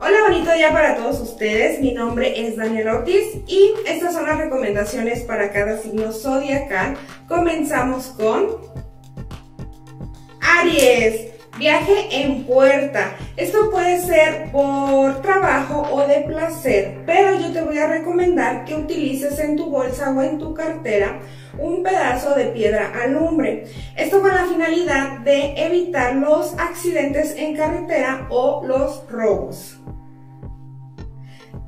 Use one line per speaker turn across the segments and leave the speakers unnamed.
Hola, bonito día para todos ustedes. Mi nombre es Daniel Ortiz y estas son las recomendaciones para cada signo zodiacal. Comenzamos con Aries. Viaje en puerta. Esto puede ser por trabajo o de placer, pero yo te voy a recomendar que utilices en tu bolsa o en tu cartera un pedazo de piedra alumbre. Esto con la finalidad de evitar los accidentes en carretera o los robos.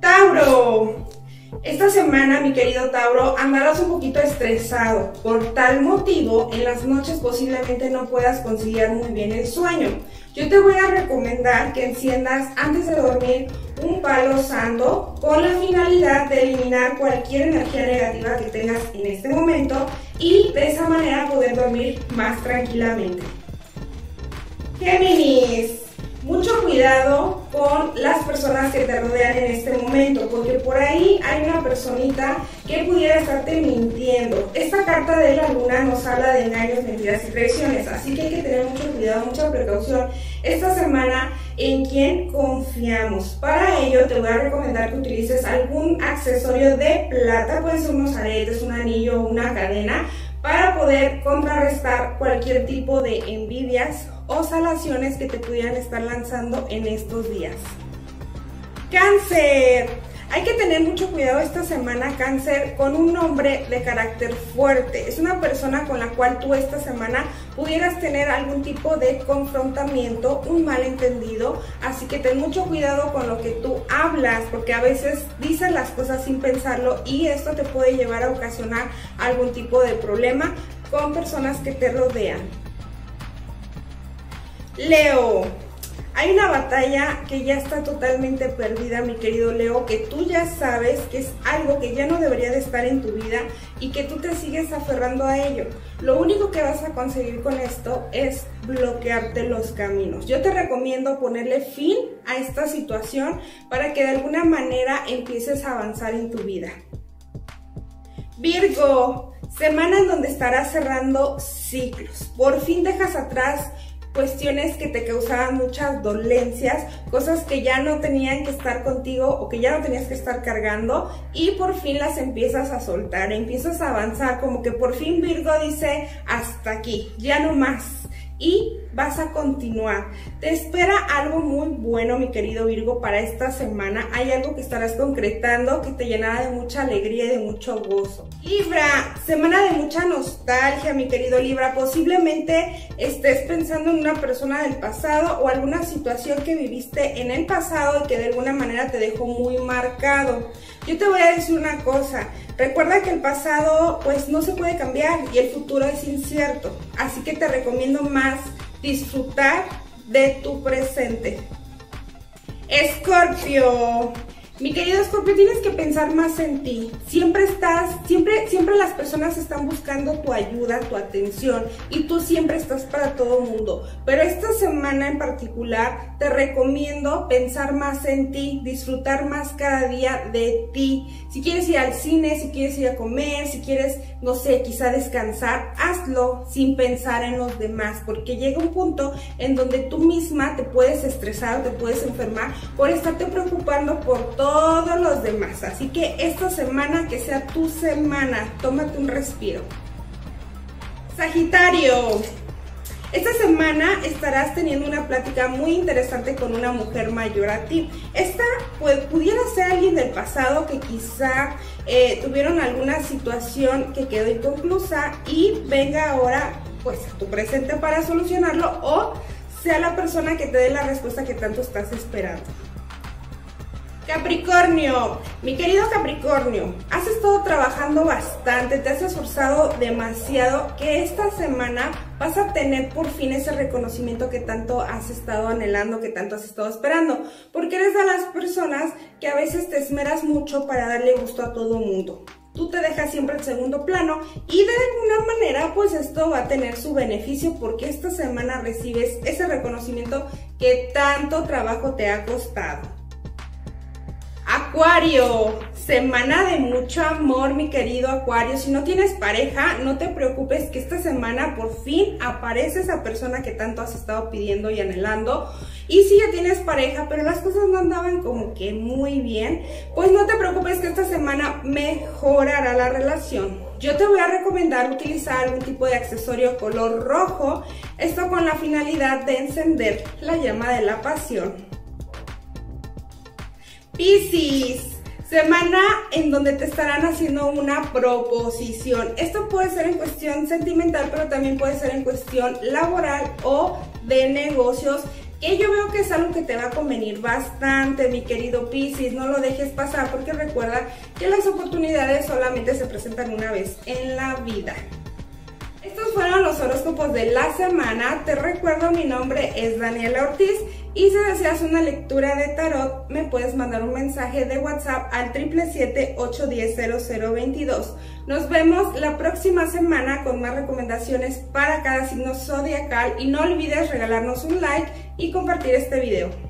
Tauro. Esta semana, mi querido Tauro, andarás un poquito estresado. Por tal motivo, en las noches posiblemente no puedas conciliar muy bien el sueño. Yo te voy a recomendar que enciendas antes de dormir un palo santo con la finalidad de eliminar cualquier energía negativa que tengas en este momento y de esa manera poder dormir más tranquilamente. Géminis. Mucho cuidado personas que te rodean en este momento, porque por ahí hay una personita que pudiera estarte mintiendo. Esta carta de la luna nos habla de engaños, mentiras y traiciones, así que hay que tener mucho cuidado, mucha precaución esta semana en quien confiamos. Para ello te voy a recomendar que utilices algún accesorio de plata, pueden ser unos aretes, un anillo, una cadena, para poder contrarrestar cualquier tipo de envidias o salaciones que te pudieran estar lanzando en estos días. Cáncer. Hay que tener mucho cuidado esta semana, cáncer, con un hombre de carácter fuerte. Es una persona con la cual tú esta semana pudieras tener algún tipo de confrontamiento, un malentendido. Así que ten mucho cuidado con lo que tú hablas, porque a veces dices las cosas sin pensarlo y esto te puede llevar a ocasionar algún tipo de problema con personas que te rodean. Leo. Hay una batalla que ya está totalmente perdida, mi querido Leo, que tú ya sabes que es algo que ya no debería de estar en tu vida y que tú te sigues aferrando a ello. Lo único que vas a conseguir con esto es bloquearte los caminos. Yo te recomiendo ponerle fin a esta situación para que de alguna manera empieces a avanzar en tu vida. Virgo, semana en donde estarás cerrando ciclos. Por fin dejas atrás cuestiones que te causaban muchas dolencias, cosas que ya no tenían que estar contigo o que ya no tenías que estar cargando y por fin las empiezas a soltar, empiezas a avanzar, como que por fin Virgo dice hasta aquí, ya no más y vas a continuar. Te espera algo muy bueno, mi querido Virgo, para esta semana. Hay algo que estarás concretando que te llenará de mucha alegría y de mucho gozo. Libra, semana de mucha nostalgia, mi querido Libra. Posiblemente estés pensando en una persona del pasado o alguna situación que viviste en el pasado y que de alguna manera te dejó muy marcado. Yo te voy a decir una cosa, recuerda que el pasado pues no se puede cambiar y el futuro es incierto, así que te recomiendo más disfrutar de tu presente. Escorpio, mi querido Scorpio, tienes que pensar más en ti. Siempre estás, siempre, siempre las personas están buscando tu ayuda, tu atención y tú siempre estás para todo mundo. Pero esta semana en particular te recomiendo pensar más en ti, disfrutar más cada día de ti. Si quieres ir al cine, si quieres ir a comer, si quieres, no sé, quizá descansar, hazlo sin pensar en los demás, porque llega un punto en donde tú misma te puedes estresar, te puedes enfermar por estarte preocupando por todo todos los demás. Así que esta semana que sea tu semana, tómate un respiro. Sagitario, esta semana estarás teniendo una plática muy interesante con una mujer mayor a ti. Esta pues, pudiera ser alguien del pasado que quizá eh, tuvieron alguna situación que quedó inconclusa y venga ahora pues a tu presente para solucionarlo o sea la persona que te dé la respuesta que tanto estás esperando. Capricornio, mi querido Capricornio, has estado trabajando bastante, te has esforzado demasiado, que esta semana vas a tener por fin ese reconocimiento que tanto has estado anhelando, que tanto has estado esperando, porque eres de las personas que a veces te esmeras mucho para darle gusto a todo mundo. Tú te dejas siempre en segundo plano y de alguna manera pues esto va a tener su beneficio porque esta semana recibes ese reconocimiento que tanto trabajo te ha costado. Acuario, semana de mucho amor, mi querido Acuario. Si no tienes pareja, no te preocupes que esta semana por fin aparece esa persona que tanto has estado pidiendo y anhelando. Y si ya tienes pareja, pero las cosas no andaban como que muy bien, pues no te preocupes que esta semana mejorará la relación. Yo te voy a recomendar utilizar un tipo de accesorio color rojo, esto con la finalidad de encender la llama de la pasión. Piscis, semana en donde te estarán haciendo una proposición. Esto puede ser en cuestión sentimental, pero también puede ser en cuestión laboral o de negocios que yo veo que es algo que te va a convenir bastante, mi querido Piscis, no lo dejes pasar porque recuerda que las oportunidades solamente se presentan una vez en la vida. Estos fueron los horóscopos de la semana. Te recuerdo, mi nombre es Daniela Ortiz y si deseas una lectura de tarot, me puedes mandar un mensaje de WhatsApp al 777-810-0022. Nos vemos la próxima semana con más recomendaciones para cada signo zodiacal y no olvides regalarnos un like y compartir este video.